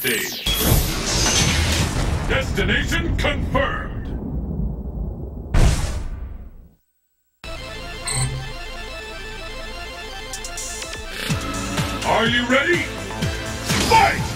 stage. Destination confirmed. Are you ready? Fight!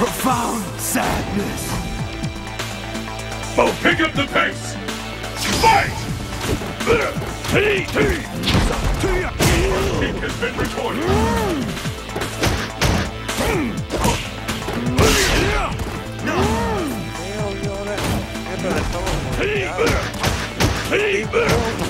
Profound sadness. Oh, pick up the pace! Fight! Peak has been recorded! What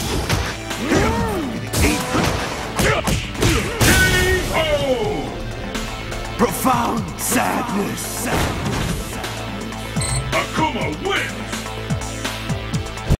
Profound sadness. Akuma wins!